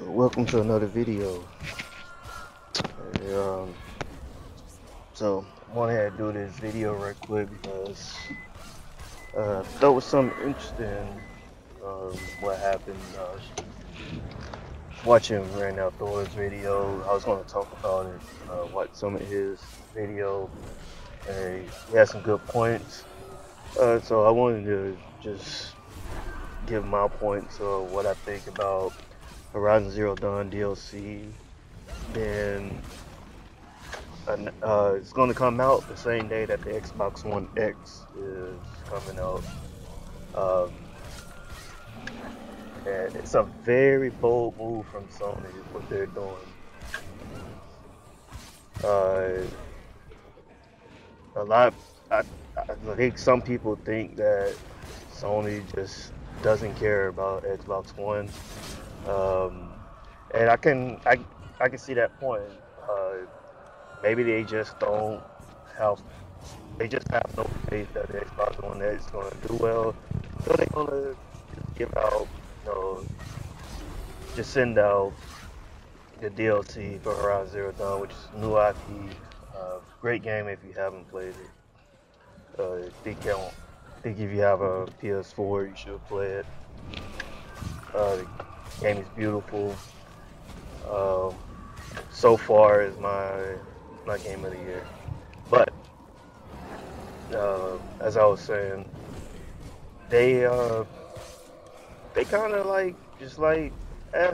welcome to another video. Um, so, want to do this video right quick because uh, there was some interesting um, what happened. Uh, watching Ran Outdoors video, I was going to talk about it. Uh, watch some of his video, and he had some good points. Uh, so I wanted to just give my points of what I think about Horizon Zero Dawn DLC. Then uh, it's going to come out the same day that the Xbox One X is coming out. Um, and it's a very bold move from Sony, what they're doing. Uh, a lot, I, I think some people think that Sony just doesn't care about Xbox One. Um, and I can I I can see that point. Uh, maybe they just don't have they just have no faith that the Xbox One is going to do well. So they're going to give out, you know, just send out the DLC for Horizon Zero Dawn, which is new IP. Uh, great game if you haven't played it. Uh, think, I think if you have a PS4, you should play it. Uh, Game is beautiful. Uh, so far is my my game of the year. But uh, as I was saying, they uh, they kind of like just like eh,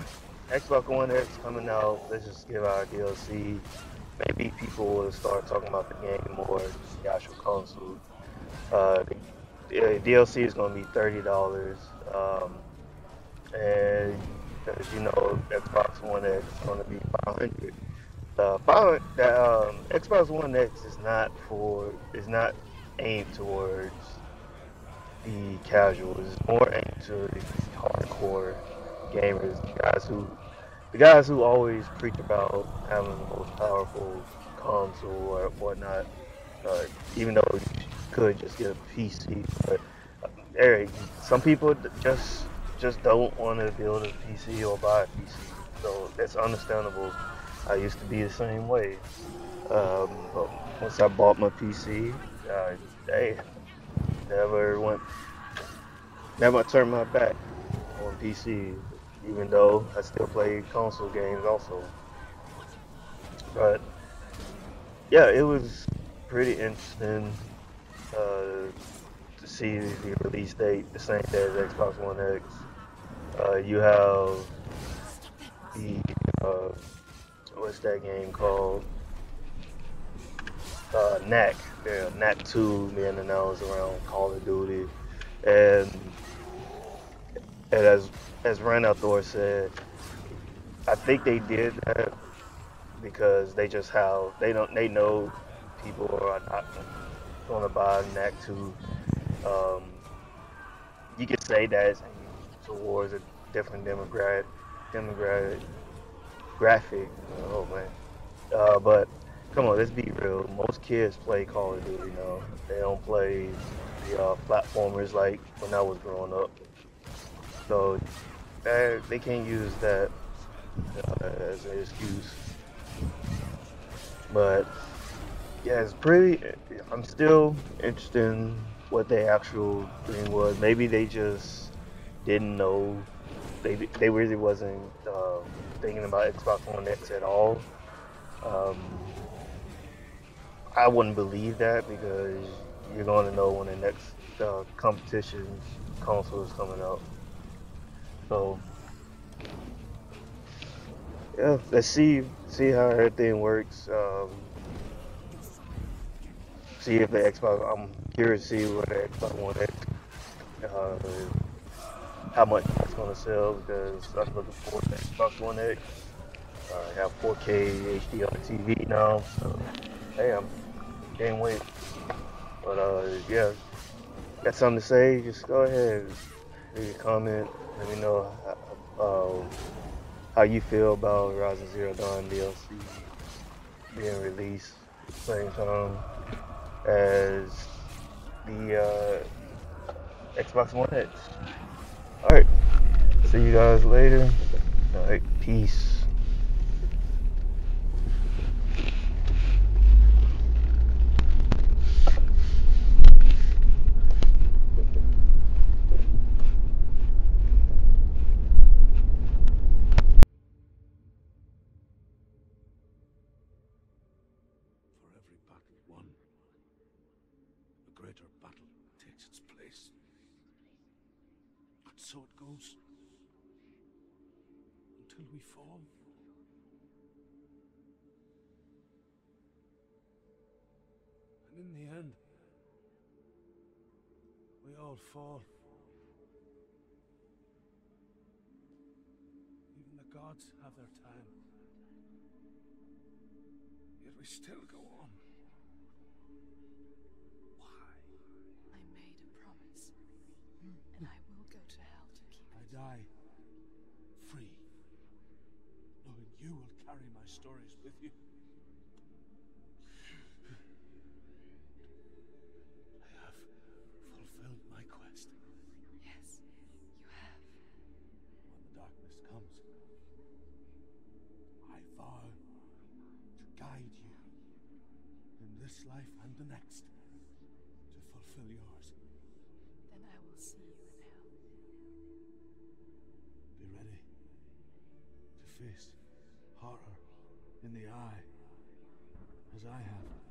Xbox One X coming out. Let's just give our DLC. Maybe people will start talking about the game more, the actual console. Uh, the, the DLC is gonna be thirty dollars. Um, and as you know, Xbox One X is going to be 500. Uh, 500 that, um, Xbox One X is not for is not aimed towards the casuals. It's more aimed to the hardcore gamers, the guys who the guys who always preach about having the most powerful console or whatnot. Uh, even though could just get a PC, but uh, Eric, some people just just don't want to build a PC or buy a PC. So that's understandable. I used to be the same way. Um, but once I bought my PC, I, hey, never went, never turned my back on PC, even though I still play console games also. But yeah, it was pretty interesting uh, to see the release date the same day as Xbox One X. Uh, you have the uh, what's that game called? Uh, Knack. Yeah, Knack 2 being announced around Call of Duty, and and as as Ran Outdoor said, I think they did that because they just have they don't they know people are not to buy Knack 2. Um, you could say that towards a different demographic, demographic, graphic. Oh man, uh, but come on, let's be real. Most kids play Call of Duty now. They don't play the uh, platformers like when I was growing up. So they can't use that uh, as an excuse. But yeah, it's pretty. I'm still interested in what the actual thing was. Maybe they just didn't know they they really wasn't uh, thinking about Xbox One X at all. Um, I wouldn't believe that because you're going to know when the next uh, competition console is coming out. So yeah, let's see see how everything works. Um, see if the Xbox. I'm curious to see what the Xbox One X. Uh, how much it's to sell because I'm looking forward to Xbox One X. Uh, I have 4K HDR TV now, so hey, I'm can't wait. But uh, yeah, got something to say? Just go ahead, leave a comment. Let me know uh, how you feel about Horizon Zero Dawn DLC being released at the same time as the uh, Xbox One X. Alright. See you guys later. Alright, peace. won, a greater battle takes its place. And so it goes. Until we fall. And in the end, we all fall. Even the gods have their time. Yet we still go on. Carry my stories with you. I have fulfilled my quest. Yes, you have. When the darkness comes, I vow to guide you in this life and the next to fulfill yours. Then I will see you in hell. Be ready to face in the eye, as I have.